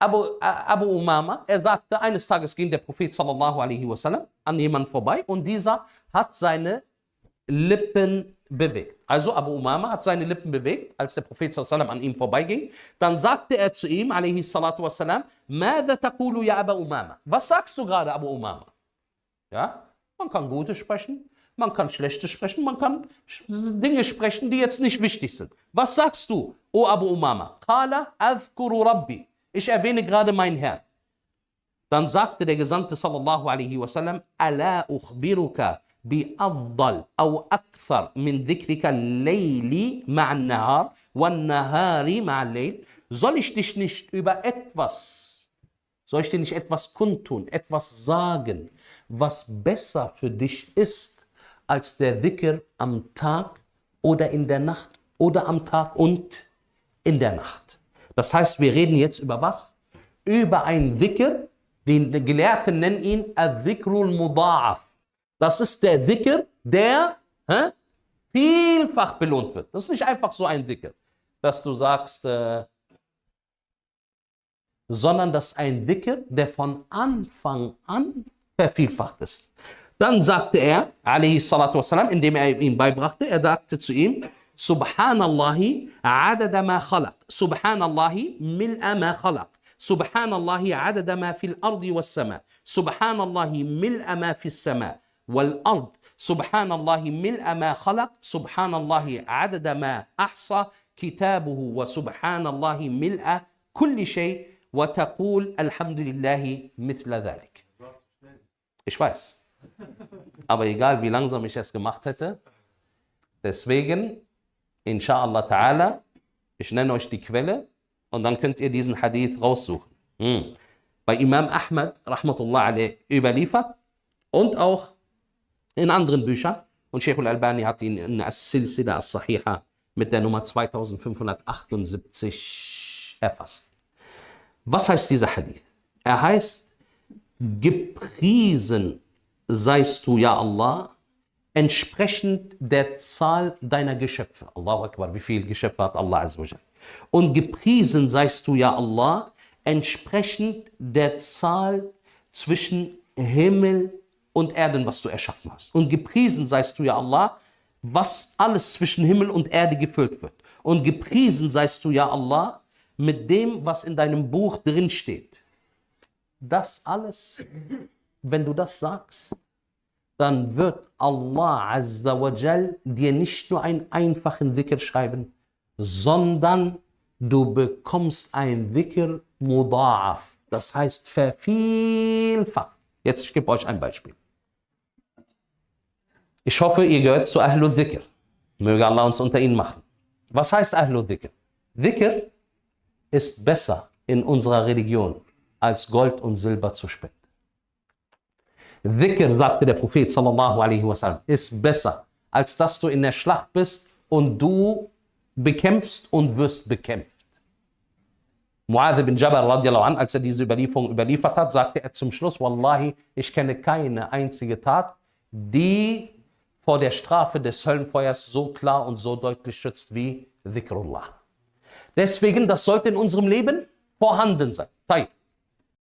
Abu, Abu Umama, er sagte, eines Tages ging der Prophet sallallahu alaihi wasallam an jemanden vorbei und dieser hat seine Lippen bewegt. Also Abu Umama hat seine Lippen bewegt, als der Prophet sallallahu wasallam an ihm vorbeiging. Dann sagte er zu ihm, alaihi salatu wassalam, Mada taqulu ya Abu Umama? Was sagst du gerade, Abu Umama? Ja, man kann Gutes sprechen, man kann Schlechtes sprechen, man kann Dinge sprechen, die jetzt nicht wichtig sind. Was sagst du, O Abu Umama? Qala azkuru Rabbi. Ich erwähne gerade meinen Herrn. Dann sagte der Gesandte sallallahu alaihi wasallam, Ala ukhbiruka bi afdal au akthar min dhikrika layli ma'an nahar wan nahari ma'al layl. Soll ich dich nicht über etwas, soll ich dir nicht etwas kundtun, etwas sagen, was besser für dich ist als der Dhikr am Tag oder in der Nacht oder am Tag und in der Nacht? Das heißt, wir reden jetzt über was? Über ein Dhikr, die Gelehrten nennen ihn Adhikrul Muda'af. Das ist der Dhikr, der hä, vielfach belohnt wird. Das ist nicht einfach so ein Dhikr, dass du sagst, äh, sondern das ist ein Dhikr, der von Anfang an vervielfacht ist. Dann sagte er, wassalam, indem er ihm beibrachte, er sagte zu ihm, سبحان الله عدد ما خلق. سبحان الله ملء ما خلق. سبحان الله عدد ما في الأرض والسماء. سبحان الله ملء ما في السماء والأرض. سبحان الله ملء ما خلق. سبحان الله عدد ما أحصى كتابه. وسبحان الله ملء كل شيء. وتقول الحمد لله مثل ذلك. Ich weiß. Aber egal, wie langsam ich es gemacht hätte, deswegen Insha'Allah ta'ala, ich nenne euch die Quelle und dann könnt ihr diesen Hadith raussuchen. Hm. Bei Imam Ahmad, rahmatullah alayh, überliefert und auch in anderen Büchern. Und Sheikh al-Albani hat ihn in As-Silsila As-Sahiha mit der Nummer 2578 erfasst. Was heißt dieser Hadith? Er heißt, gepriesen seist du, ja Allah, entsprechend der Zahl deiner Geschöpfe. Allahu Akbar, wie viele Geschöpfe hat Allah Azzawajal. Und gepriesen seist du, ja Allah, entsprechend der Zahl zwischen Himmel und Erden, was du erschaffen hast. Und gepriesen seist du, ja Allah, was alles zwischen Himmel und Erde gefüllt wird. Und gepriesen seist du, ja Allah, mit dem, was in deinem Buch drin steht. Das alles, wenn du das sagst, dann wird Allah Azza wa Jal dir nicht nur einen einfachen Dhikr schreiben, sondern du bekommst ein Dhikr Muda'af. Das heißt vervielfacht. Jetzt ich gebe euch ein Beispiel. Ich hoffe, ihr gehört zu Ahlul Dhikr. Möge Allah uns unter ihnen machen. Was heißt Ahlul Dhikr? Dhikr ist besser in unserer Religion als Gold und Silber zu spenden. Dhikr, sagte der Prophet sallallahu alaihi wasallam, ist besser, als dass du in der Schlacht bist und du bekämpfst und wirst bekämpft. Mu'adh bin Jabal radiallahu an, als er diese Überlieferung überliefert hat, sagte er zum Schluss, Wallahi, ich kenne keine einzige Tat, die vor der Strafe des Höllenfeuers so klar und so deutlich schützt wie Dhikrullah. Deswegen, das sollte in unserem Leben vorhanden sein.